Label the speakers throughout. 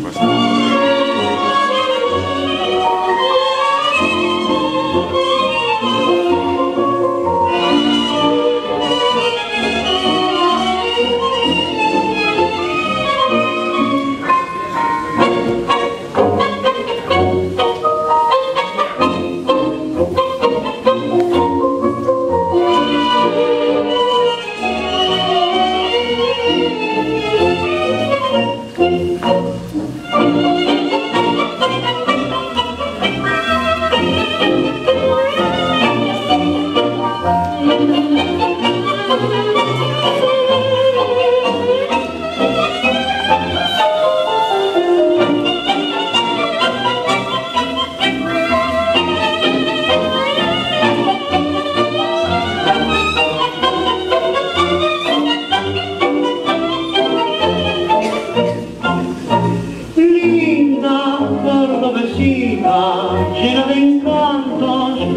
Speaker 1: ました。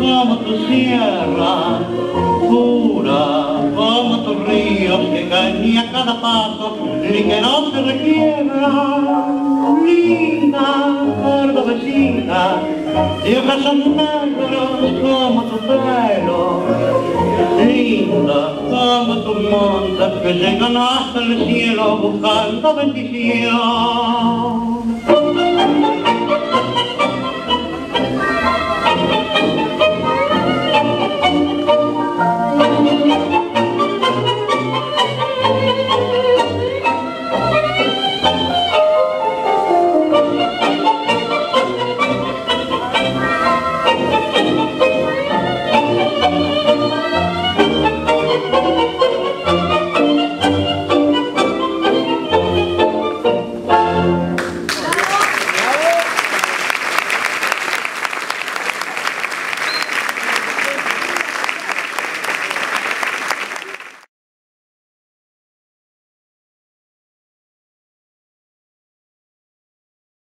Speaker 1: Como tu sierra, pura como tus ríos que caen a cada paso y que no se requiebra. Linda cordobesina, y ojos son negros como tu pelo, linda como tus montes que llegan hasta el cielo buscando bendición.